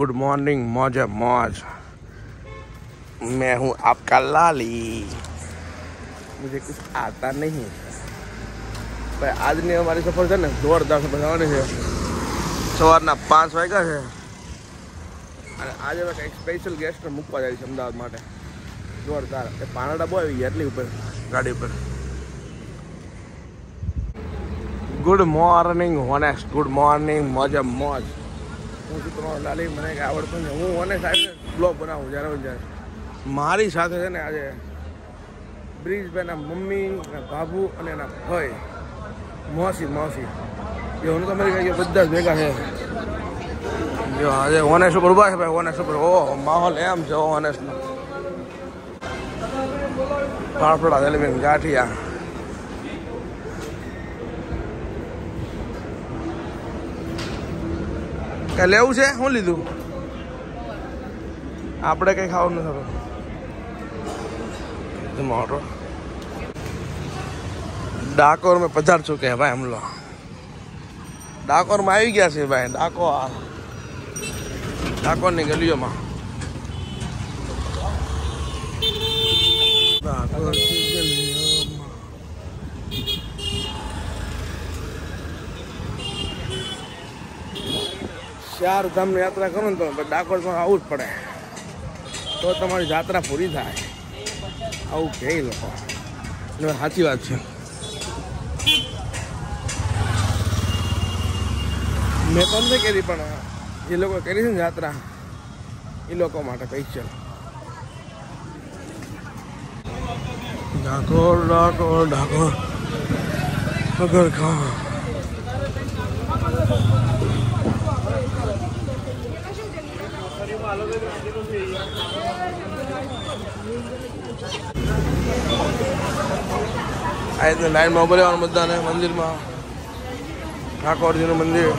Good morning मौज है मौज मैं हूँ आपका लाली मुझे कुछ आता नहीं ભાઈ આજની અમારી સફર છે ને જોરદાર સફર થવાની છે સવારના પાંચ વાગ્યા છે અને આજે અમે કંઈક સ્પેશિયલ ગેસ્ટને મૂકવા જાય છે અમદાવાદ માટે જોરદાર એ પાનાડા બહુ આવી ગયા એટલી ઉપર ગાડી ઉપર good morning honest good morning મોજે મોજ હું છું તમારો લાલી, મને કંઈ આવડતું નથી હું હોનેસ્ટ સાહેબ બ્લોગ બનાવું જ્યારે જ્યારે મારી સાથે છે ને આજે બ્રિજભાઈના મમ્મી, એના બાબુ અને એના ભાઈ. મોસી મોસી. એ હું તો મારી કહીએ બધા જ ભેગા છે. જો આજે ઓનેસ ઉપર ઊભા છે ભાઈ ઓનેસ ઉપર. ઓહો માહોલ એમ છે ઓનેસનો ફાફડા જલેબી ગાંઠિયા. લેવું છે? શું લીધું. આપણે કંઈ ખાવાનું નથી મોટો ડાકોર મેં પધાર છું ચૂકે ભાઈ હમલો. ડાકોરમાં આવી ગયા છે ભાઈ, ડાકો ની ગલીઓમાં. ડાકોર ચાર ધામની યાત્રા કરો ને તો ડાકોરમાં આવવું જ પડે તો તમારી યાત્રા પૂરી થાય આવું કહે લોકો અને સાચી વાત છે મેં તો નથી કરી પણ જે લોકો કરી છે ને યાત્રા એ લોકો માટે સ્પેશિયલ ડાકોર ડાકોર ડાકોર અગર ખા આ રીતે લાઈનમાં ઊભા બધાને મંદિરમાં. ઠાકોરજીનું મંદિર.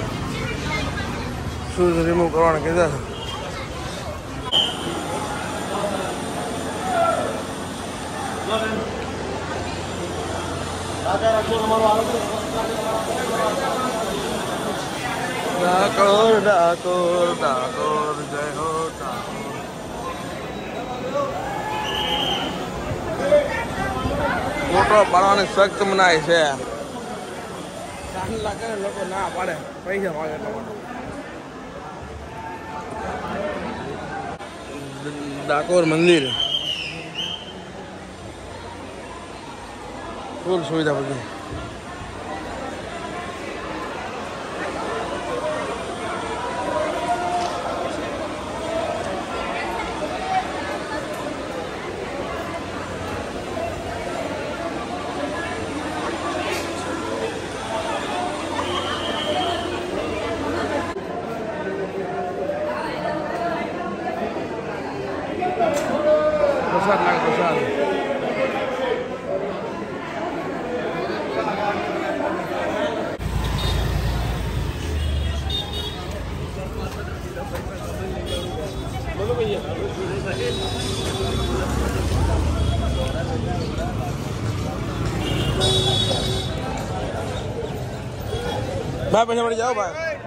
શૂઝ રિમૂવ કરવાના કીધા છે. ડાકોર ડાકોર ડાકોર જય હો ડાકોર ફોટો પાડવાની સખ્ત મનાય છે લાગે લોકો ના પાડે પૈસા માગે એટલા માટે ડાકોર મંદિર ફૂલ સુવિધા બધી ભાઈ પૈસા મળી જાઓ ભાઈ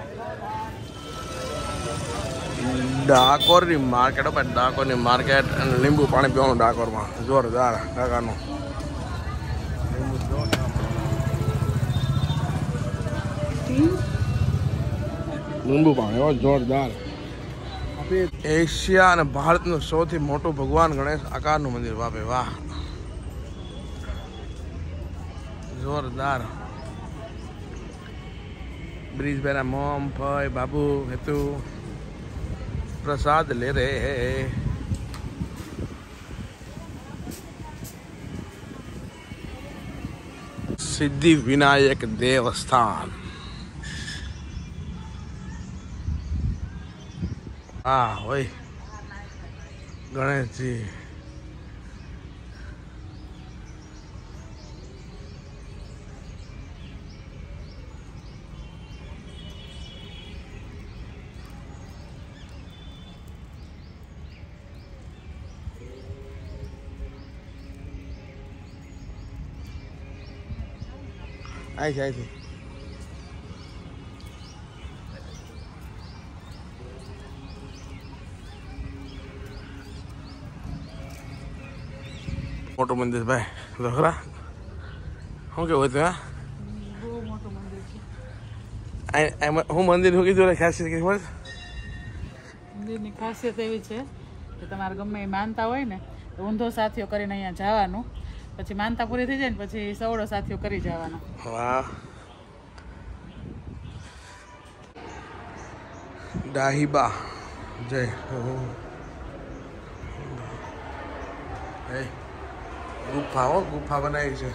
ડાકોરની માર્કેટ ભાઈ ડાકોરની માર્કેટ અને લીંબુ પાણી પીવાનું ડાકોરમાં જોરદાર કાકાનું લીંબુ પાણી હો જોરદાર એશિયા અને ભારતનું સૌથી મોટું ભગવાન ગણેશ આકારનું મંદિર બાપે વાહ જોરદાર ब्रिज मेरा मोम, फॉय, बाबू, हेतु, प्रसाद ले रहे हैं सिद्धि विनायक देवस्थान। हाँ वही गणेश जी આઈ જાય છે. મોટું મંદિર ભાઈ. દોહરા શું કેવું હતું હા? હું મંદિર શું કીધું ખાસિયત કઈ ખબર મંદિરની ખાસિયત એવી છે કે તમારે ગમે એ માનતા હોય ને તો ઊંધો સાથીઓ કરીને અહીંયા જવાનું. પછી માનતા પૂરી થઈ જાય ને પછી સવડો સાથીઓ કરી જવાનો. વાહ. ડાહીબા જય. ગુફા હો, ગુફા બનાવી છે.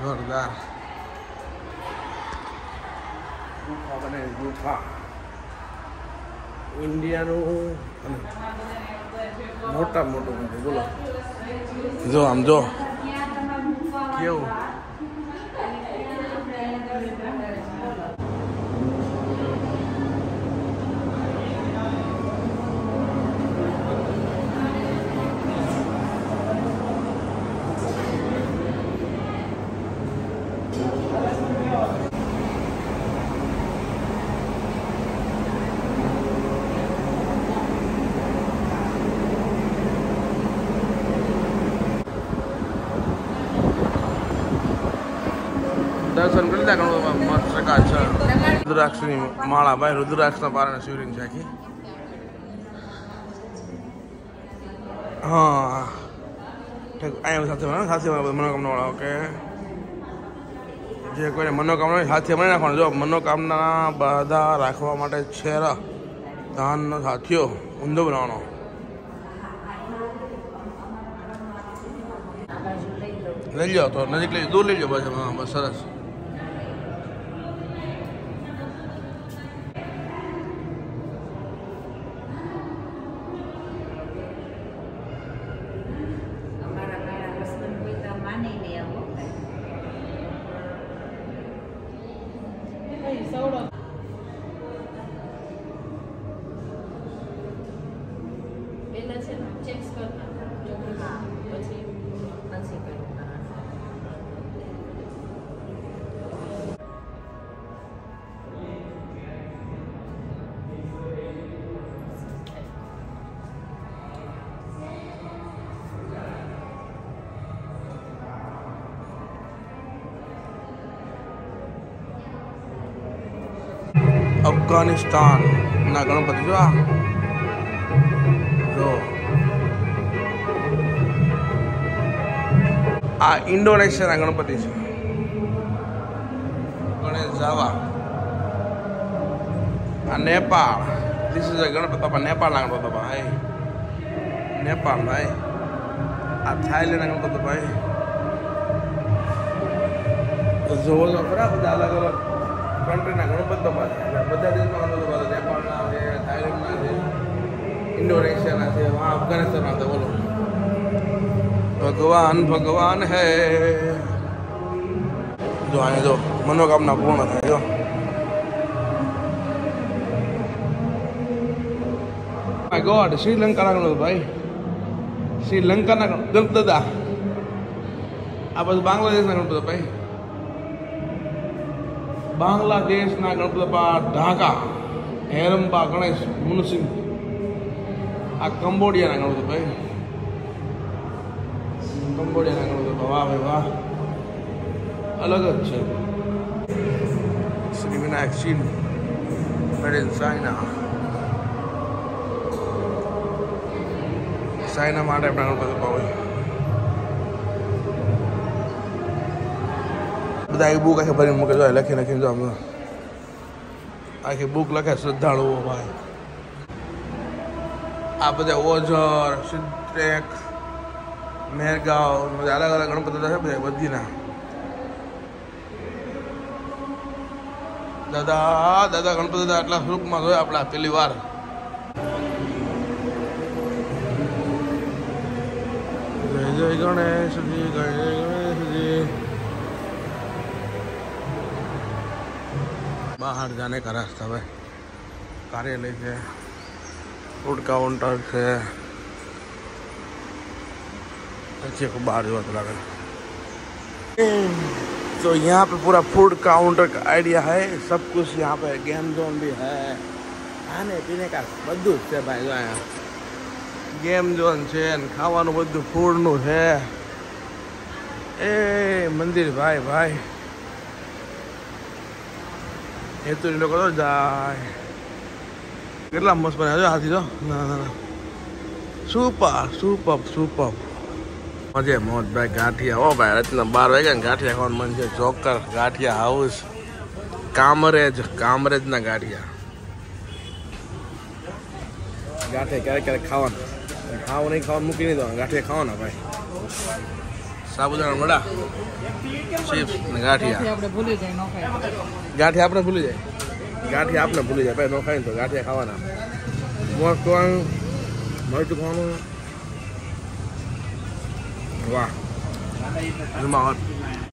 જોરદાર. ગુફા બનાવી, ગુફા. ઇન્ડિયાનું મોટા મોટું મંદિર બોલો. જો આમ જો. કેવું દર્શન કરી લીધા ઘણું મસ્ત પ્રકાર છે રુદ્રાક્ષની માળા ભાઈ, રુદ્રાક્ષના પારણે શિવલિંગ છે આખી. સાથે સાથે મનોકામના વાળા, ઓકે. જે કોઈને મનોકામના સાથે બનાવી નાખવાનું જો મનોકામના બધા રાખવા માટે છેરા, ધાનનો સાથીઓ, ઊંધો બનાવવાનો. લઈ જાઓ તો, નજીક લઈ દૂર લઈ જાઓ બસ બસ, સરસ. 没收了 અફઘાનિસ્તાન ના ગણપતિ જો આ જો આ ઇન્ડોનેશિયાના ગણપતિ છે ગણેશ જાવા આ નેપાળ ધીસ ઇઝ ગણપતિ બાપા નેપાળના ગણપતિ બાપા હાય નેપાળ ભાઈ આ થાઈલેન્ડના ગણપતિ ભાઈ જોવો તો ખરા બધા અલગ અલગ કન્ટ્રીના ગણપતિ બાપા છે બધા દેશમાં ઘણો બધો નેપાળના છે થાઈલેન્ડના છે, ઇન્ડોનેશિયાના છે અફઘાનિસ્તાનના છે બોલો. ભગવાન ભગવાન હે. જો આને જો, મનોકામના પૂર્ણ થાય, જો. માય ગોડ શ્રીલંકાના ગણો ભાઈ. શ્રીલંકાના ગણપતિ દાદા આ બધું બાંગ્લાદેશના ગણપતિ ભાઈ. બાંગ્લાદેશના ગણપતિ બાપા ઢાકા હેરંબા ગણેશ મુનસિંહ આ કંબોડિયાના ગણપતિ ભાઈ કંબોડિયાના ગણપતિ બાપા વાહ ભાઈ વાહ અલગ જ છે શ્રી વિનાયક શીલ મેડ ઇન ચાઇના ચાઇના માટે આપણા ગણપતિ બાપા હોય બધા આખી બુક આખી ભરીને મૂકે જો લખી લખીને જો આમ જો. આખી બુક લખે શ્રદ્ધાળુઓ ભાઈ આ બધા ઓઝર સિદ્ધેક મેરગાંવ બધા અલગ અલગ ગણપતિ દાદા છે બધા બધીના દાદા દાદા ગણપતિ દાદા આટલા સ્વરૂપમાં જોયા આપણા પેલી વાર જય જય ગણેશજી જય જય ગણેશજી बाहर जाने का रास्ता है कार्यालय है फूड काउंटर है अच्छे को बाहर जो लगा तो यहाँ पे पूरा फूड काउंटर का आइडिया है सब कुछ यहाँ पे गेम जोन भी है खाने पीने का બધું જ છે ભાઈ જો અહીંયા ગેમ ઝોન છે ને ખાવાનું બધું ફૂડનું છે એ મંદિર ભાઈ ભાઈ એ તો એ લોકો જાય કેટલા મસ્ત બનાવ્યો હજુ હાથી તો ના ના સુપર સુપર સુપર મજે મોજ ભાઈ ગાંઠિયા ઓ ભાઈ રાતના બાર વાગ્યા ને ગાંઠિયા ખાવાનું મન છે ચોકર ગાંઠિયા હાઉસ કામરેજ કામરેજના ગાંઠિયા ગાંઠિયા ક્યારેક ક્યારેક ખાવાના ખાવું નહીં ખાવાનું મૂકી નહીં દો ગાંઠિયા ખાવાના ભાઈ સાબુદાણા વડા ચિપ્સ ને ગાંઠિયા. આપણે ભૂલી જાય ન ગાંઠિયા આપણે ભૂલી જાય. ગાંઠિયા આપણે ભૂલી જાય ભાઈ ન ને તો ગાંઠિયા ખાવાના. મોસ્ટ ખાવાનું મરચું ખાવાનું. વાહ. જમાવટ